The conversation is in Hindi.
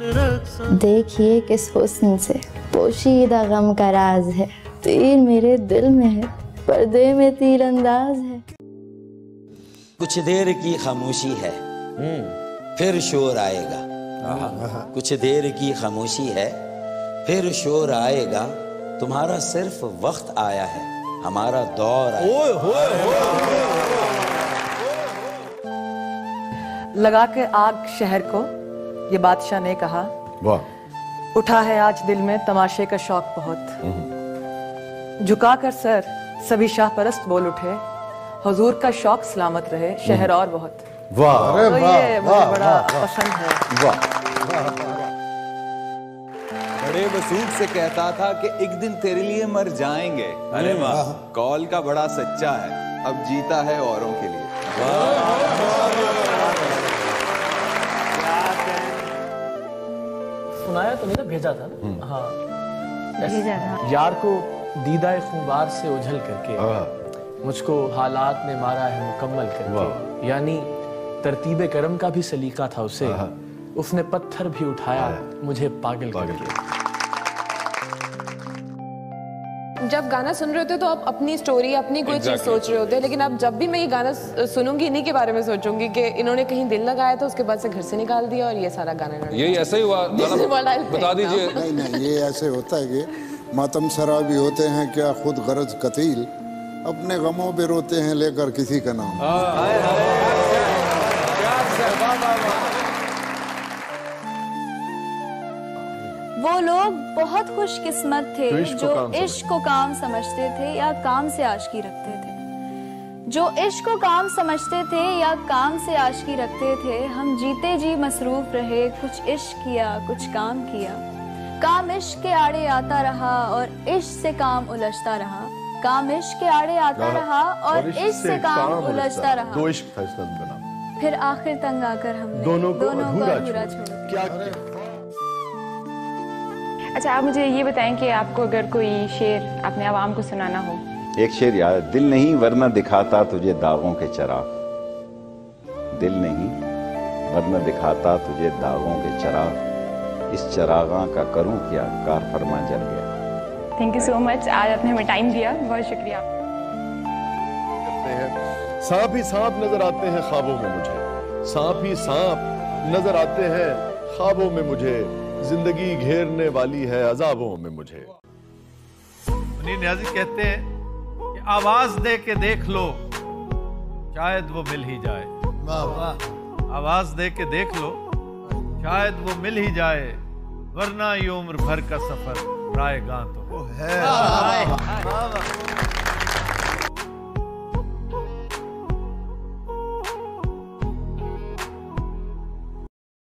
देखिए किस हुस्न से। पोशीदा गम का राज है। तीर मेरे दिल में है। पर्दे में तीर अंदाज है। कुछ देर की खामोशी है। फिर शोर आएगा। कुछ देर की खामोशी है। फिर शोर आएगा। तुम्हारा सिर्फ़ वक्त आया है। हमारा दौर आया लगा के आग शहर को ये बादशाह ने कहा वाह। उठा है आज दिल में तमाशे का शौक बहुत। झुका कर सर सभी शाह परस्त बोल उठे। हुजूर का शौक सलामत रहे शहर और बहुत। वाह। तो ये मुझे बड़ा पसंद है। वाह। बड़े वसूख से कहता था कि एक दिन तेरे लिए मर जाएँगे। अरे वाह कॉल का बड़ा सच्चा है। अब जीता है औरों के लिए। सुनाया नहीं था भेजा था ना। हाँ। भेजा था। यार को दीदा खुबार से उझल करके हाँ, मुझको हालात ने मारा है मुकम्मल करके। यानी तरतीब करम का भी सलीका था उसे। उसने पत्थर भी उठाया मुझे पागल, पागल करके जब गाना सुन रहे होते तो आप अपनी स्टोरी अपनी कोई चीज़ सोच रहे होते हैं लेकिन अब जब भी मैं ये गाना सुनूँगी इन्हीं के बारे में सोचूँगी कि इन्होंने कहीं दिल लगाया था उसके बाद से घर से निकाल दिया और ये सारा गाना यही ऐसा ही हुआ। is बता दीजिए। नहीं नहीं ये ऐसे होता है कि मातम सरा भी होते हैं क्या खुद गरज कतील? अपने गमों पे रोते हैं लेकर किसी का नाम। वो लोग बहुत खुशकिस्मत थे जो इश्क को जो काम इश्क को काम समझते थे या काम से आशकी रखते थे। जो इश्क को काम समझते थे या काम से आशकी रखते थे हम जीते जी मसरूफ रहे कुछ इश्क किया कुछ काम किया। काम इश्क के आड़े आता रहा और इश्क से काम उलझता रहा। काम इश्क के आड़े आता रहा और इश्क से काम उलझता रहा। दो इश्क था इस फिर आखिर तंग आकर हमने दोनों को अधूरा छोड़। किया अच्छा आप मुझे ये बताएँ कि आपको अगर कोई शेर अपने आवाम को सुनाना हो। एक शेर याद दिल नहीं वरना दिखाता तुझे दागों के चराग। दिल नहीं वरना दिखाता तुझे दागों के चराग। इस चरागा का करूँ क्या? कार फरमा जल गया। थैंक यू सो मच आज आपने हमें टाइम दिया। बहुत शुक्रिया। सांप ही सांप नज़र आते हैं ख्वाबों में मुझे। सांप ही सांप नज़र आते हैं ख्वाबों में मुझे। ज़िंदगी घेरने वाली है अजाबों में मुझे। मुनीर न्याजी कहते हैं कि आवाज़ दे के देख लो शायद वो मिल ही जाए। आवाज़ दे के देख लो शायद वो मिल ही जाए वरना ये उम्र भर का सफ़र राय गां तो है।